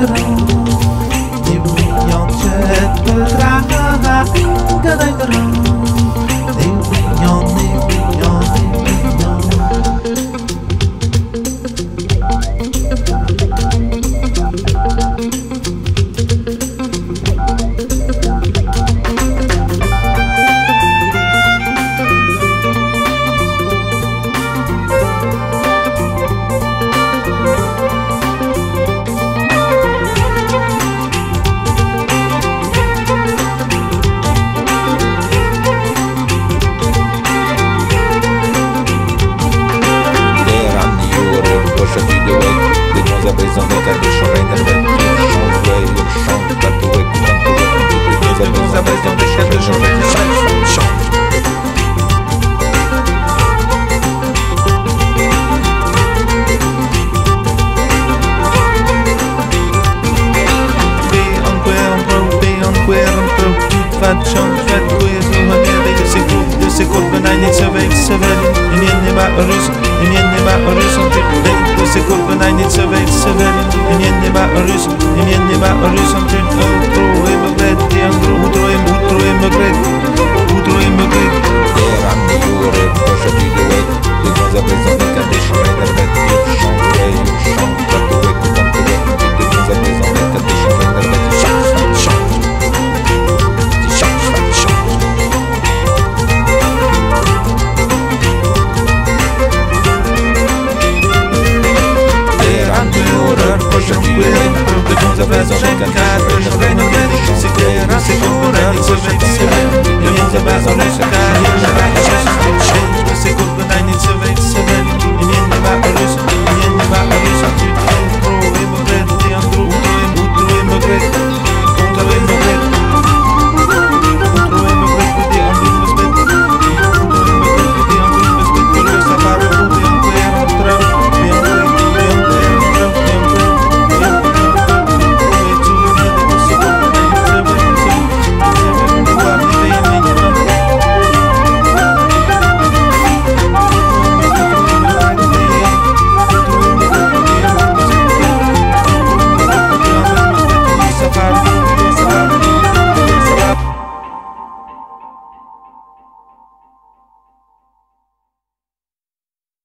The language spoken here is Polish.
alone. Ciąg świadkuje Słuchanie się klub, to się kurwa najnieco wejść seweli Imienny ma orysą, imienny ma orysą Ty dej, to się kurwa najnieco wejść seweli Imienny ma orysą, imienny ma orysą Ty utrujemy gret, ty utrujemy, utrujemy Za bezoneka kad prišla venja meni Si tjera sigura, nisam